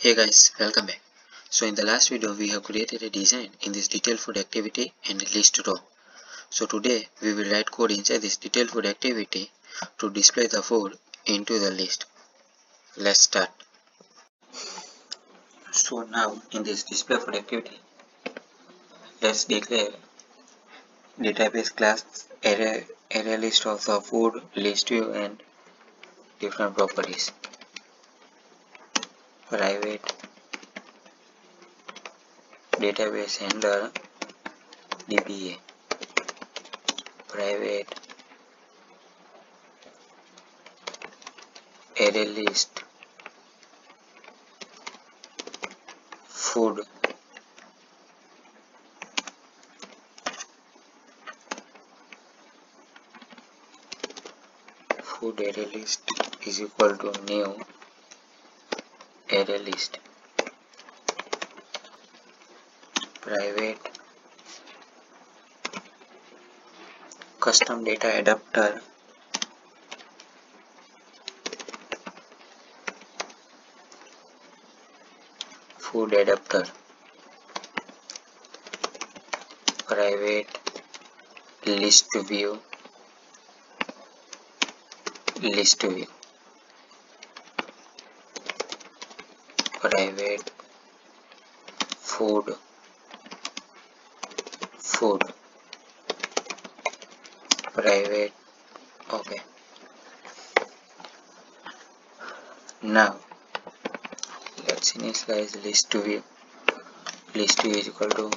Hey guys, welcome back. So in the last video we have created a design in this detailed food activity and list row. So today we will write code inside this detailed food activity to display the food into the list. Let's start. So now in this display food activity, let's declare database class array, array list of the food list view and different properties private database handler DBA. Private array list food food array list is equal to new array list. Private. Custom data adapter. Food adapter. Private. List view. List view private food. Food. Private. Okay. Now let's initialize list view. List view is equal to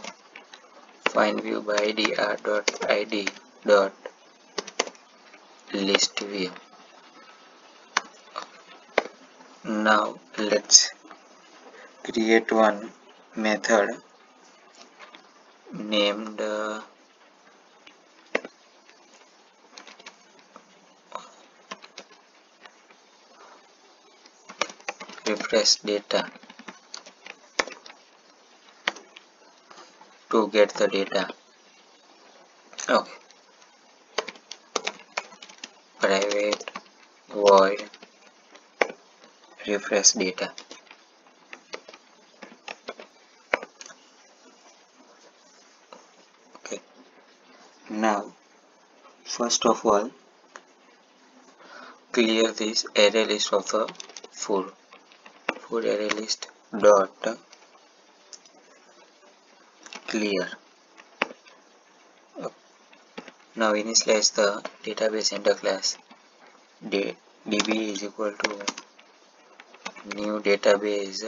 find view by id dot id dot list view. Now let's create one method named uh, refresh data to get the data. Okay. Private void refresh data now first of all clear this array list of the food food array list dot clear. Now initialize the database handler class. Db is equal to new database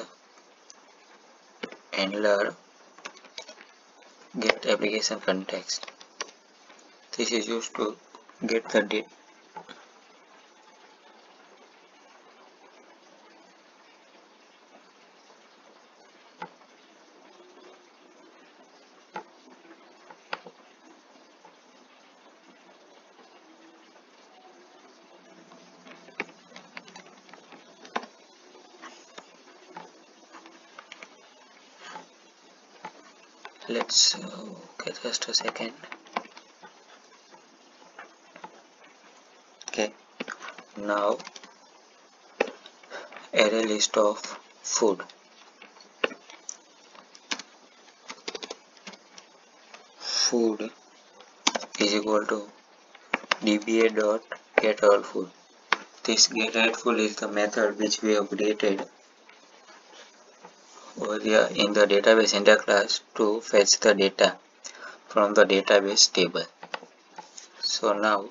handler get application context this is used to get the date. Let's uh, okay just a second okay now array list of food. Food is equal to dba dot get all food this get all food is the method which we have created over here in the database handler class to fetch the data from the database table. So now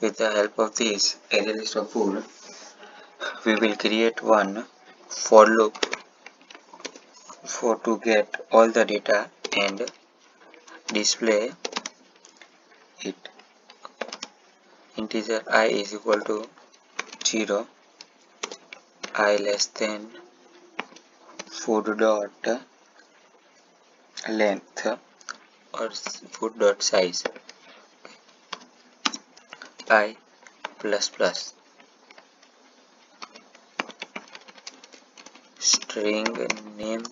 with the help of this array list of food we will create one for loop for to get all the data and display it. Integer i is equal to 0 i less than food dot length or food dot size i plus plus. String name.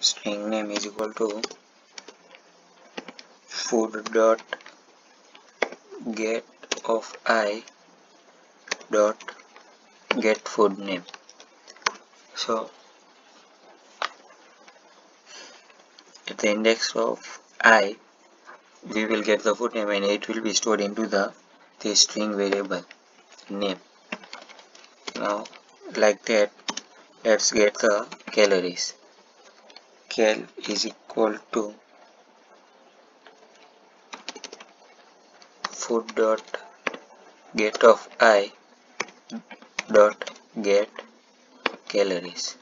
String name is equal to food dot get of i dot get food name. So the index of i we will get the food name and it will be stored into the the string variable name. Now like that let's get the calories. Cal is equal to food dot get of i dot get calories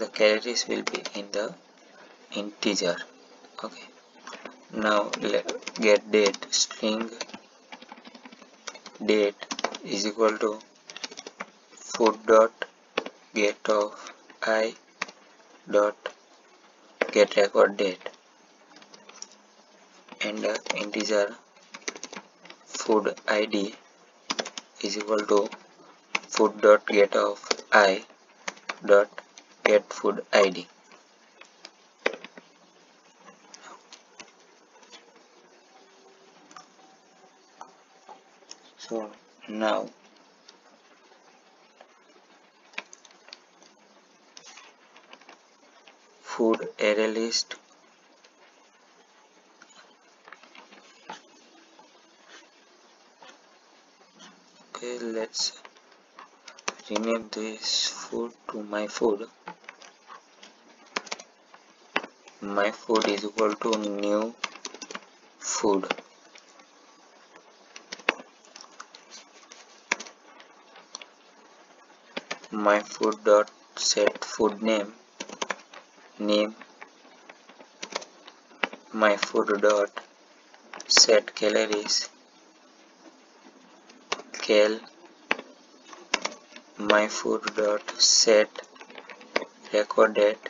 the calories will be in the integer. Okay. Now let get date. String date is equal to food dot get of i dot get record date. And integer food id is equal to food dot get of i dot get food id so now food array list okay let's rename this food to my food my food is equal to new food. My food dot set food name name. My food dot set calories cal. My food dot set record date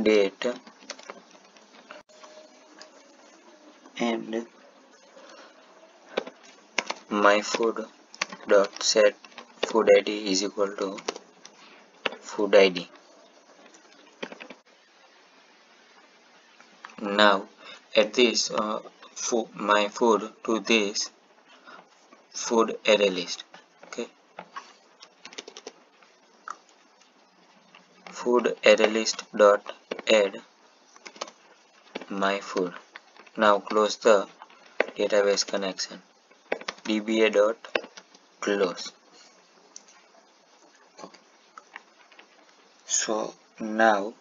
date and my food dot set food id is equal to food id now at this uh, fo my food to this food array list okay? Food array list dot add my food now close the database connection. dba dot close so now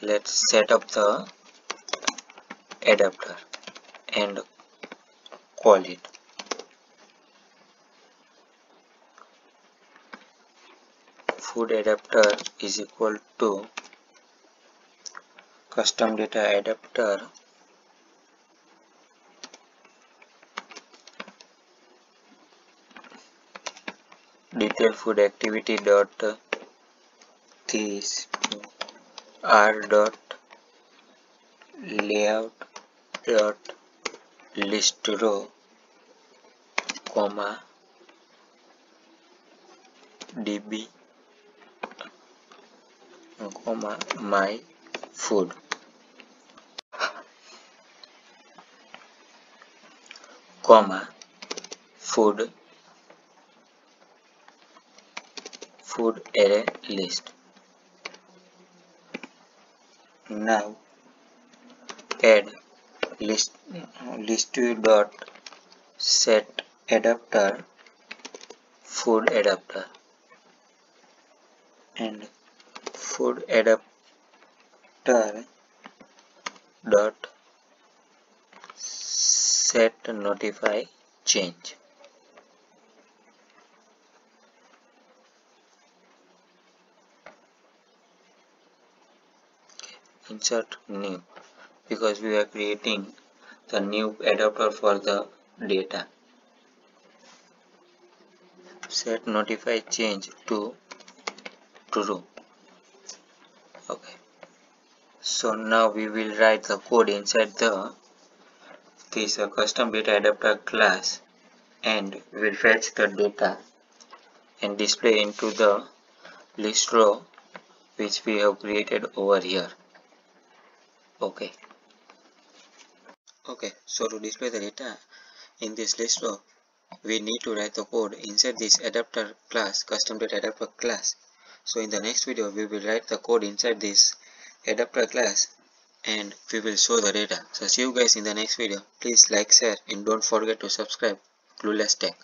let's set up the adapter and call it. Food adapter is equal to custom data adapter. Detail food activity dot this r dot layout dot list row comma db comma my food comma food food array list. Now add list list dot set adapter food adapter. And food adapter dot set notify change. Insert new because we are creating the new adapter for the data. Set notify change to true. Okay. So now we will write the code inside the this uh, custom data adapter class and will fetch the data and display into the list row which we have created over here. Okay. Okay so to display the data in this list row we need to write the code inside this adapter class custom data adapter class. So in the next video we will write the code inside this adapter class and we will show the data. So see you guys in the next video. Please like share and don't forget to subscribe. Clueless tech